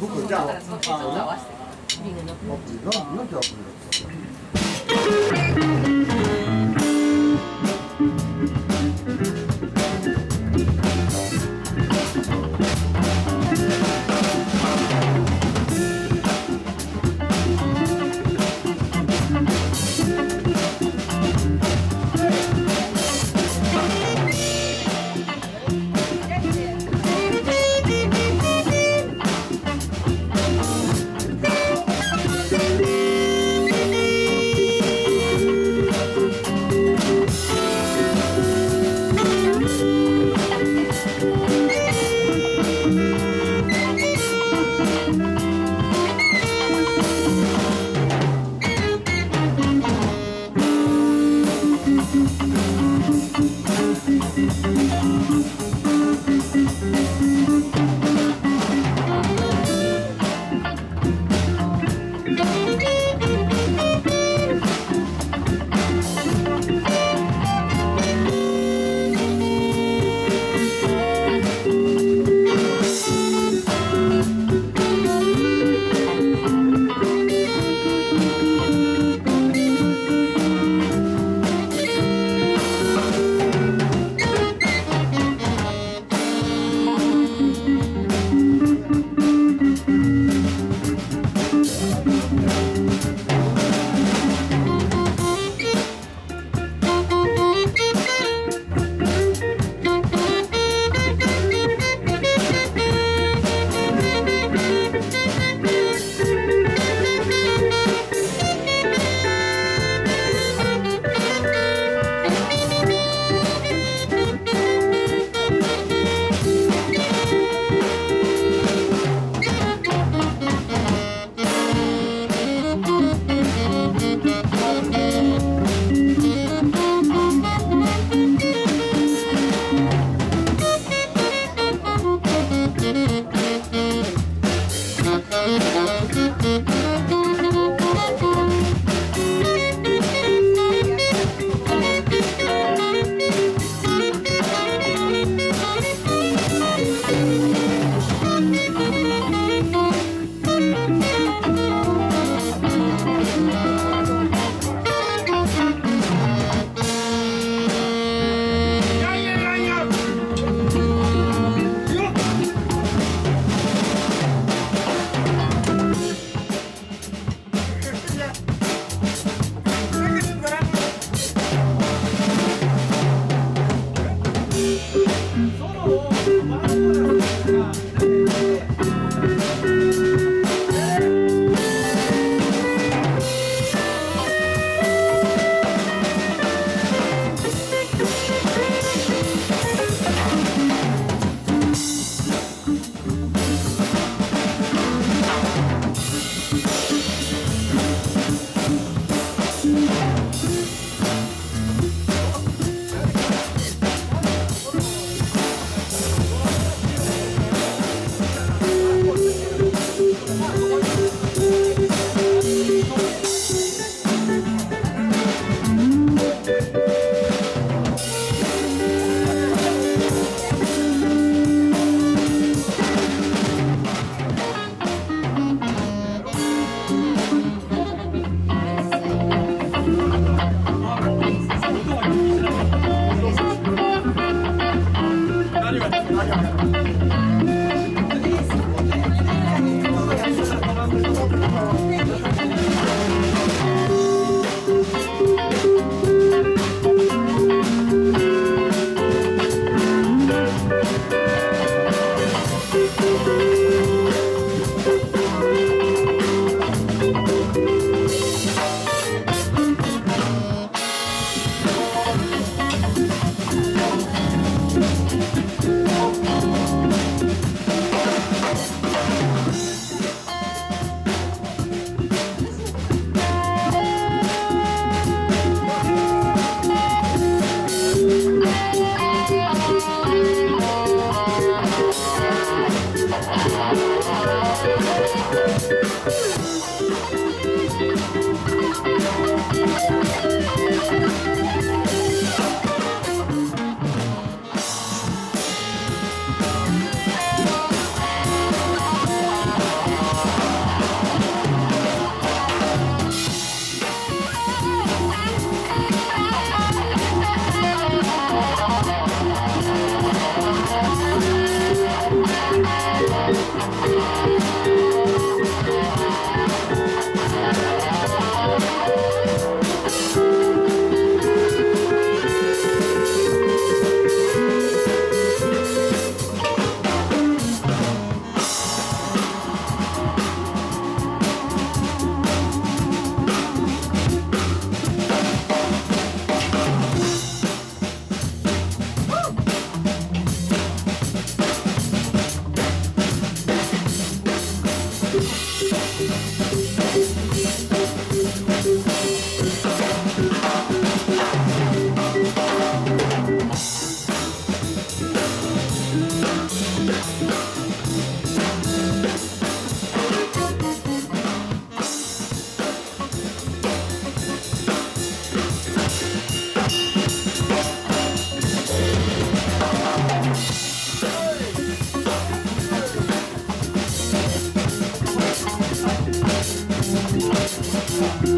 僕じゃあああ Não, não, não, não, não.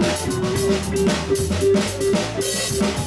Thank you.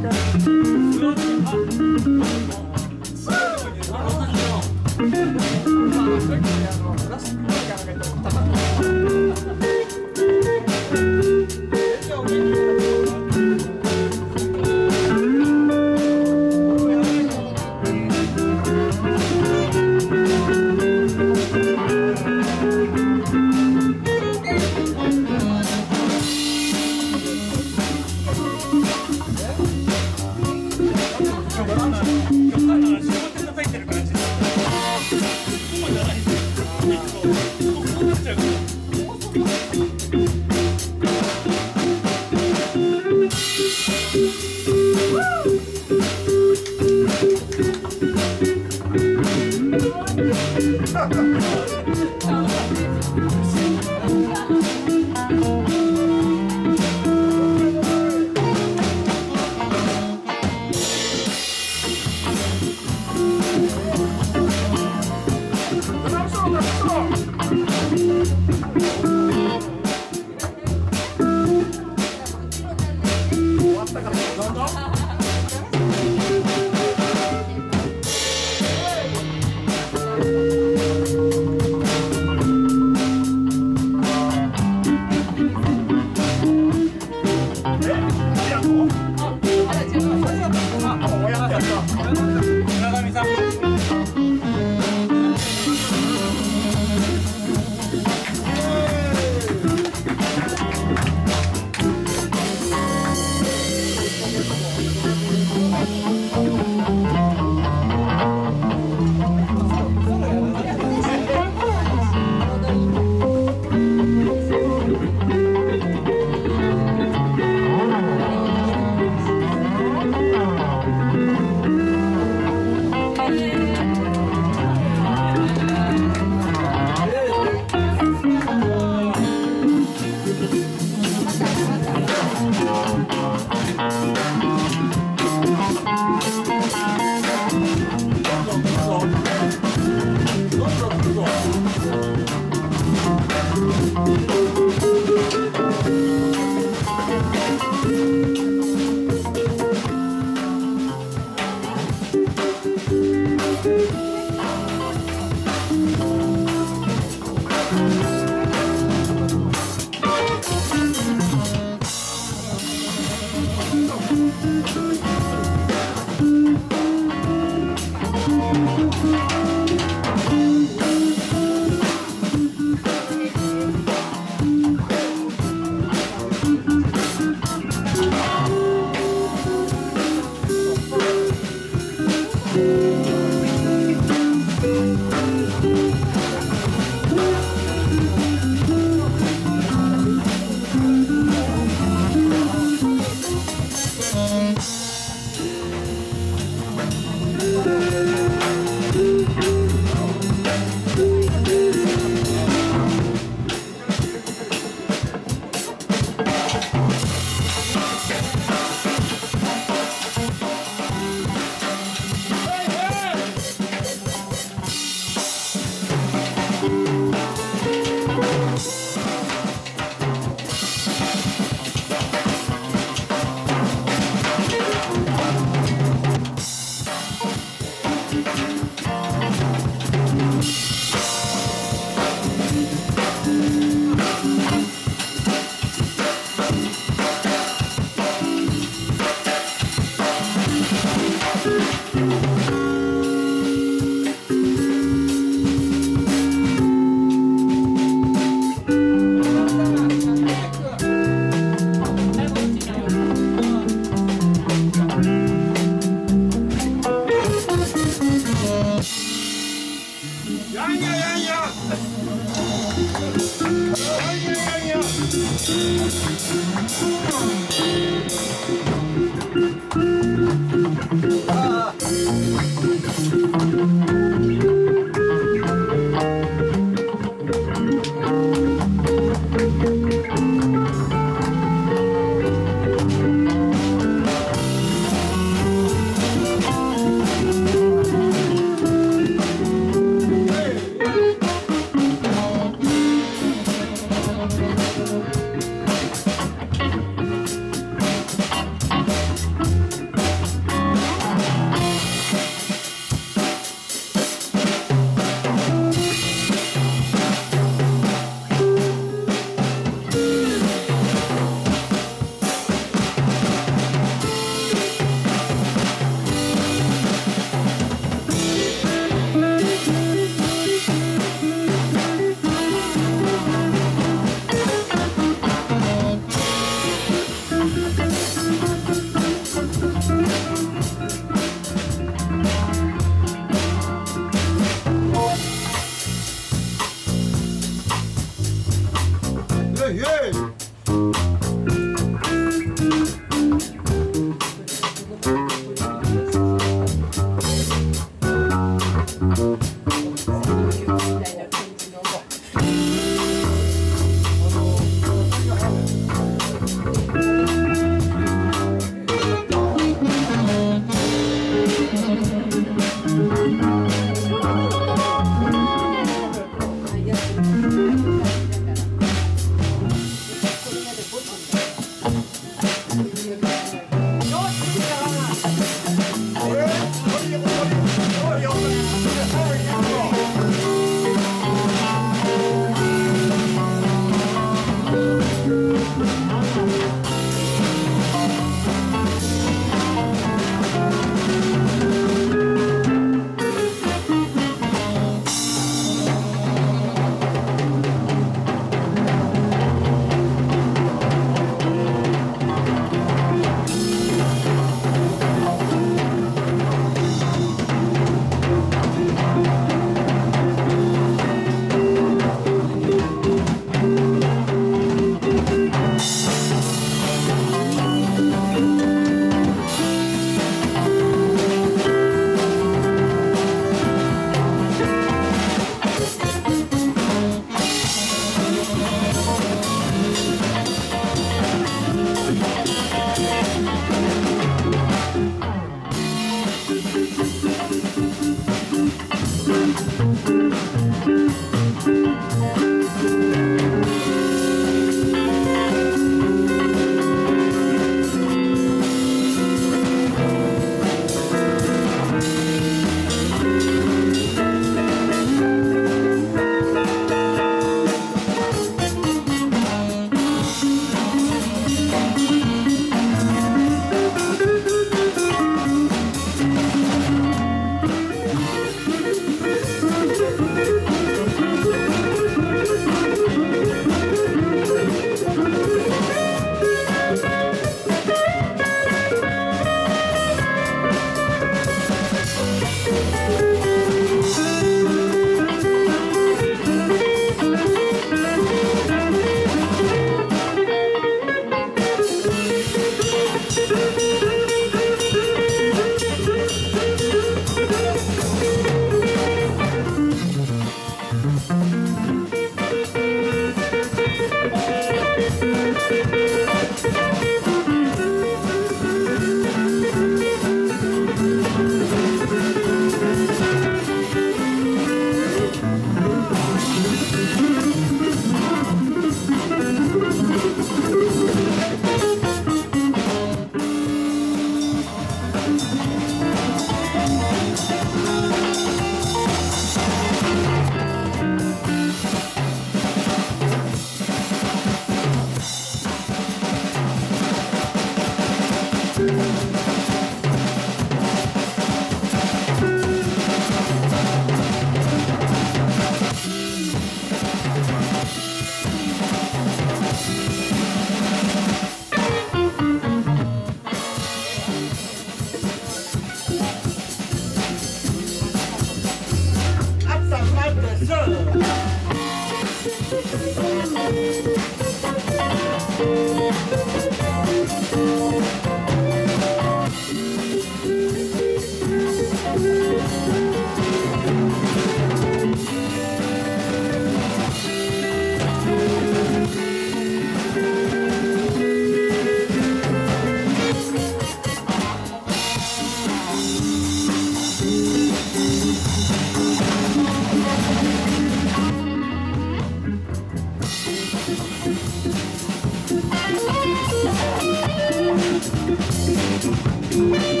Música